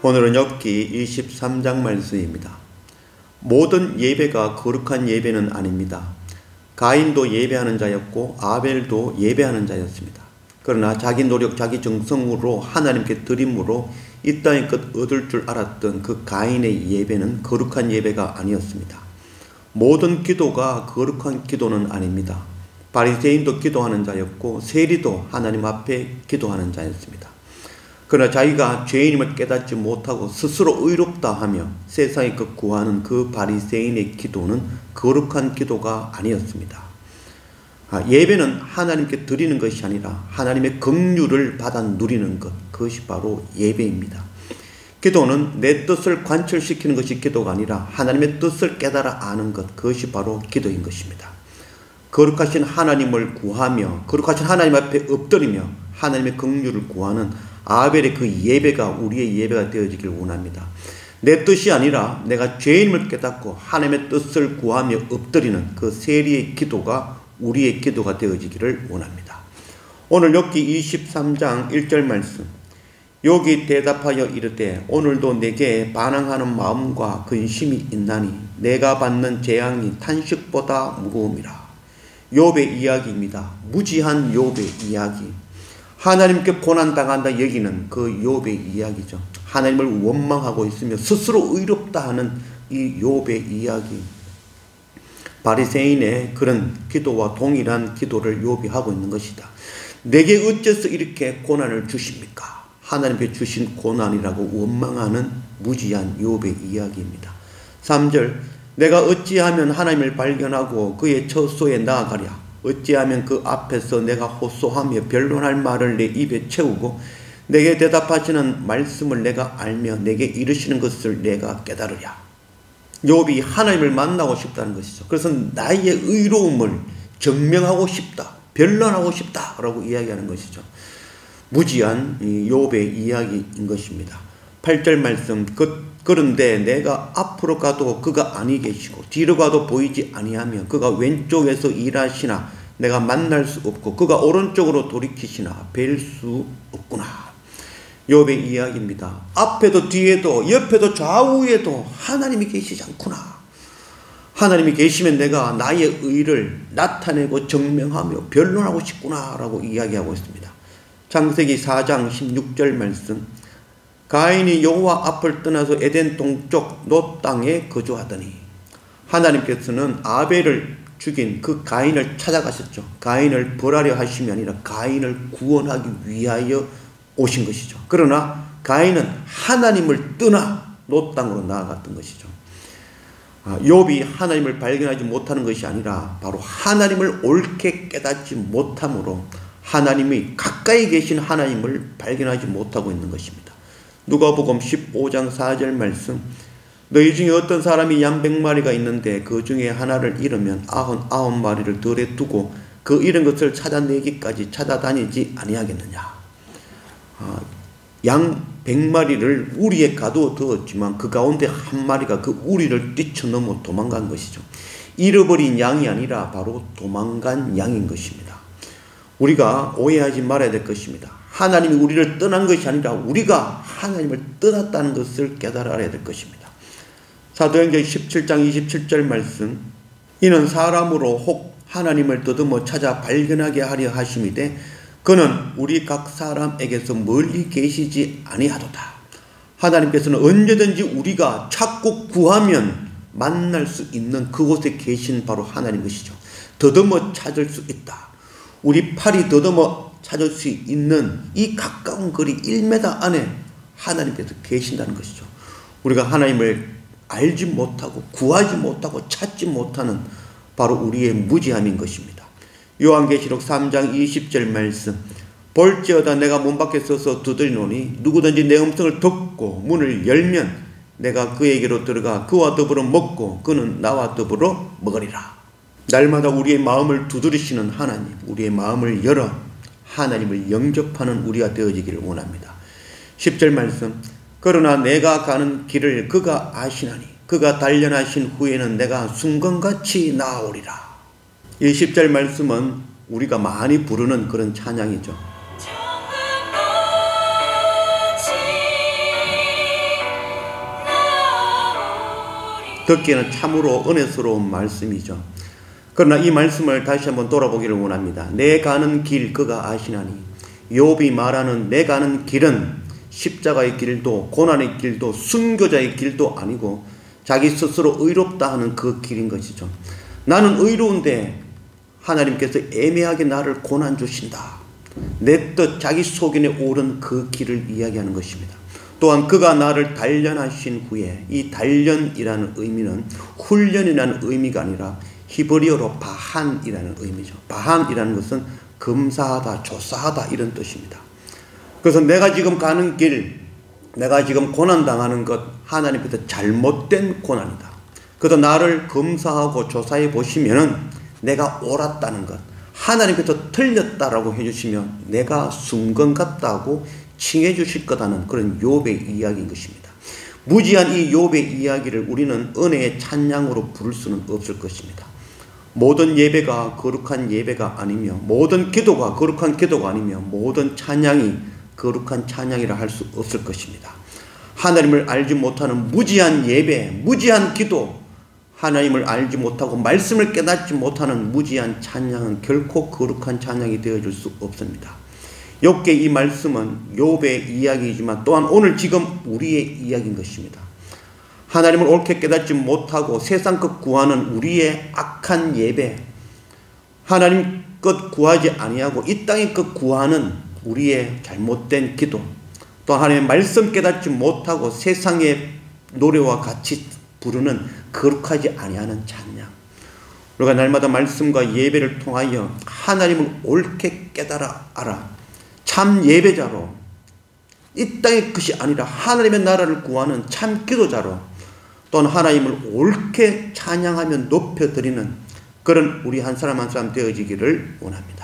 오늘은 엽기 23장 말씀입니다. 모든 예배가 거룩한 예배는 아닙니다. 가인도 예배하는 자였고 아벨도 예배하는 자였습니다. 그러나 자기 노력, 자기 정성으로 하나님께 드림으로 이 땅의 끝 얻을 줄 알았던 그 가인의 예배는 거룩한 예배가 아니었습니다. 모든 기도가 거룩한 기도는 아닙니다. 바리새인도 기도하는 자였고 세리도 하나님 앞에 기도하는 자였습니다. 그러나 자기가 죄인임을 깨닫지 못하고 스스로 의롭다 하며 세상에 그 구하는 그 바리새인의 기도는 거룩한 기도가 아니었습니다. 아, 예배는 하나님께 드리는 것이 아니라 하나님의 긍휼을 받아 누리는 것 그것이 바로 예배입니다. 기도는 내 뜻을 관철시키는 것이 기도가 아니라 하나님의 뜻을 깨달아 아는 것 그것이 바로 기도인 것입니다. 거룩하신 하나님을 구하며 거룩하신 하나님 앞에 엎드리며 하나님의 긍휼을 구하는 아벨의 그 예배가 우리의 예배가 되어지길 원합니다. 내 뜻이 아니라 내가 죄인임을 깨닫고 하나님의 뜻을 구하며 엎드리는 그 세리의 기도가 우리의 기도가 되어지기를 원합니다. 오늘 욥기 23장 1절 말씀 욥이 대답하여 이르되 오늘도 내게 반항하는 마음과 근심이 있나니 내가 받는 재앙이 탄식보다 무거움이라. 욥의 이야기입니다. 무지한 욥의 이야기. 하나님께 고난당한다 여기는 그 욥의 이야기죠. 하나님을 원망하고 있으며 스스로 의롭다 하는 이 욥의 이야기. 바리새인의 그런 기도와 동일한 기도를 욥이 하고 있는 것이다. 내게 어째서 이렇게 고난을 주십니까? 하나님께 주신 고난이라고 원망하는 무지한 욥의 이야기입니다. 3절 내가 어찌하면 하나님을 발견하고 그의 처소에 나아가랴 어찌하면 그 앞에서 내가 호소하며 변론할 말을 내 입에 채우고 내게 대답하시는 말씀을 내가 알며 내게 이르시는 것을 내가 깨달으랴. 욥이 하나님을 만나고 싶다는 것이죠. 그래서 나의 의로움을 증명하고 싶다. 변론하고 싶다라고 이야기하는 것이죠. 무지한 욥의 이야기인 것입니다. 8절 말씀 그 그런데 내가 앞으로 가도 그가 아니 계시고 뒤로 가도 보이지 아니하며 그가 왼쪽에서 일하시나 내가 만날 수 없고 그가 오른쪽으로 돌이키시나 뵐 수 없구나. 욥의 이야기입니다. 앞에도 뒤에도 옆에도 좌우에도 하나님이 계시지 않구나. 하나님이 계시면 내가 나의 의를 나타내고 증명하며 변론하고 싶구나라고 이야기하고 있습니다. 창세기 4장 16절 말씀 가인이 여호와 앞을 떠나서 에덴 동쪽 놋 땅에 거주하더니 하나님께서는 아벨을 죽인 그 가인을 찾아가셨죠. 가인을 벌하려 하심이 아니라 가인을 구원하기 위하여 오신 것이죠. 그러나 가인은 하나님을 떠나 놋 땅으로 나아갔던 것이죠. 아, 욥이 하나님을 발견하지 못하는 것이 아니라 바로 하나님을 옳게 깨닫지 못함으로 하나님이 가까이 계신 하나님을 발견하지 못하고 있는 것입니다. 누가복음 15장 4절 말씀 너희 중에 어떤 사람이 양 백마리가 있는데 그 중에 하나를 잃으면 아흔 아홉 마리를 덜에 두고 그 잃은 것을 찾아내기까지 찾아다니지 아니하겠느냐. 아, 양 백마리를 우리에 가두어 두었지만 그 가운데 한 마리가 그 우리를 뛰쳐넘어 도망간 것이죠. 잃어버린 양이 아니라 바로 도망간 양인 것입니다. 우리가 오해하지 말아야 될 것입니다. 하나님이 우리를 떠난 것이 아니라 우리가 하나님을 떠났다는 것을 깨달아야 될 것입니다. 사도행전 17장 27절 말씀 이는 사람으로 혹 하나님을 더듬어 찾아 발견하게 하려 하심이되 그는 우리 각 사람에게서 멀리 계시지 아니하도다. 하나님께서는 언제든지 우리가 찾고 구하면 만날 수 있는 그곳에 계신 바로 하나님 것이죠. 더듬어 찾을 수 있다. 우리 팔이 더듬어 찾을 수 있는 이 가까운 거리 1m 안에 하나님께서 계신다는 것이죠. 우리가 하나님을 알지 못하고 구하지 못하고 찾지 못하는 바로 우리의 무지함인 것입니다. 요한계시록 3장 20절 말씀 볼지어다 내가 문 밖에 서서 두드리노니 누구든지 내 음성을 듣고 문을 열면 내가 그에게로 들어가 그와 더불어 먹고 그는 나와 더불어 먹으리라. 날마다 우리의 마음을 두드리시는 하나님, 우리의 마음을 열어 하나님을 영접하는 우리가 되어지기를 원합니다. 10절 말씀 그러나 내가 가는 길을 그가 아시나니 그가 단련하신 후에는 내가 순간같이 나오리라. 20절 말씀은 우리가 많이 부르는 그런 찬양이죠. 듣기에는 참으로 은혜스러운 말씀이죠. 그러나 이 말씀을 다시 한번 돌아보기를 원합니다. 내 가는 길 그가 아시나니 요비 말하는 내 가는 길은 십자가의 길도 고난의 길도 순교자의 길도 아니고 자기 스스로 의롭다 하는 그 길인 것이죠. 나는 의로운데 하나님께서 애매하게 나를 고난 주신다. 내 뜻 자기 속인에 오른 그 길을 이야기하는 것입니다. 또한 그가 나를 단련하신 후에 이 단련이라는 의미는 훈련이라는 의미가 아니라 히브리어로 바한이라는 의미죠. 바한이라는 것은 검사하다, 조사하다 이런 뜻입니다. 그래서 내가 지금 가는 길, 내가 지금 고난당하는 것 하나님께서 잘못된 고난이다. 그래서 나를 검사하고 조사해 보시면은 내가 옳았다는 것, 하나님께서 틀렸다라고 해주시면 내가 순건 같다고 칭해 주실 거다는 그런 욥의 이야기인 것입니다. 무지한 이 욥의 이야기를 우리는 은혜의 찬양으로 부를 수는 없을 것입니다. 모든 예배가 거룩한 예배가 아니며 모든 기도가 거룩한 기도가 아니며 모든 찬양이 거룩한 찬양이라 할 수 없을 것입니다. 하나님을 알지 못하는 무지한 예배, 무지한 기도, 하나님을 알지 못하고 말씀을 깨닫지 못하는 무지한 찬양은 결코 거룩한 찬양이 되어줄 수 없습니다. 욥의 이 말씀은 욥의 이야기이지만 또한 오늘 지금 우리의 이야기인 것입니다. 하나님을 옳게 깨닫지 못하고 세상 것 구하는 우리의 악한 예배, 하나님 것 구하지 아니하고 이 땅의 것 구하는 우리의 잘못된 기도, 또 하나님의 말씀 깨닫지 못하고 세상의 노래와 같이 부르는 거룩하지 아니하는 찬양. 우리가 날마다 말씀과 예배를 통하여 하나님을 옳게 깨달아 알아. 참 예배자로 이 땅의 것이 아니라 하나님의 나라를 구하는 참 기도자로 또는 하나님을 옳게 찬양하며 높여드리는 그런 우리 한 사람 한 사람 되어지기를 원합니다.